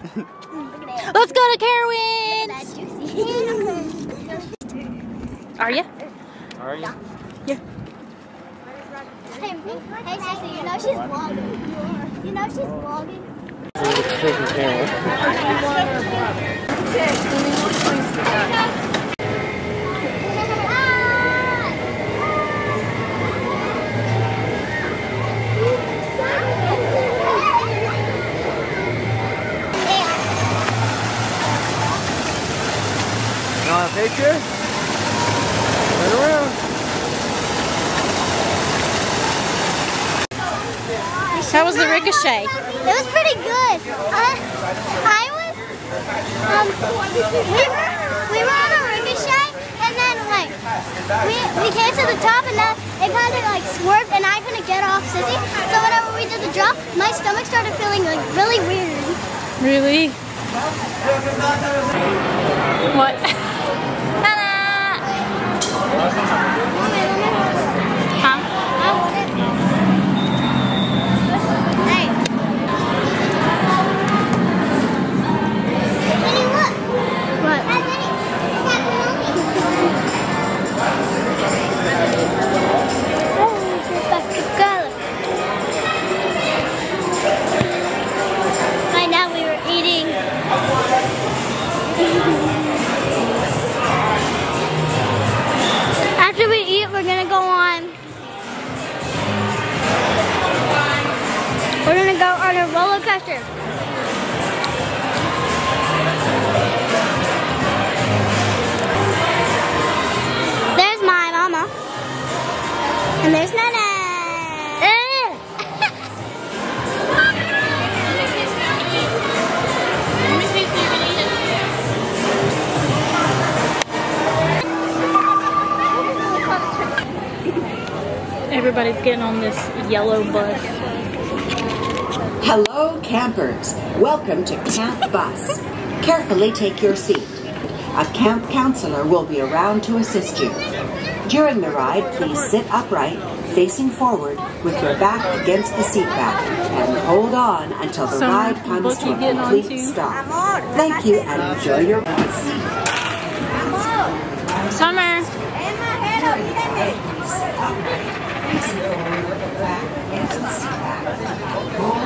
Let's go to Carowinds. Are you? Are you? Yeah. Hey, hey, Sissy, you know she's vlogging. You know she's vlogging. You want a picture? Turn around. How was the ricochet? It was pretty good. I, I was, um, we were, we were on a ricochet, and then like, we, we came to the top, and then it kind of like swerved, and I couldn't get off Sissy. So whenever we did the drop, my stomach started feeling like really weird. Really? What? There's my mama. And there's Nana. Everybody's getting on this yellow bus. Hello, campers. Welcome to Camp Bus. Carefully take your seat. A camp counselor will be around to assist you. During the ride, please sit upright, facing forward, with your back against the seat back, and hold on until the Summer, ride comes to you a complete to? stop. Thank you and enjoy your bus. Summer. Hold